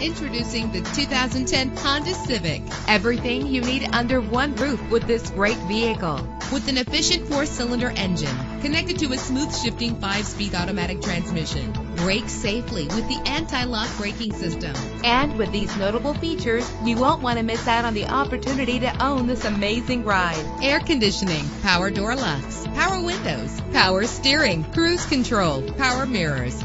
Introducing the 2010 Honda Civic. Everything you need under one roof with this great vehicle. With an efficient four-cylinder engine connected to a smooth shifting five-speed automatic transmission. Brake safely with the anti-lock braking system. And with these notable features, you won't want to miss out on the opportunity to own this amazing ride. Air conditioning, power door locks, power windows, power steering, cruise control, power mirrors,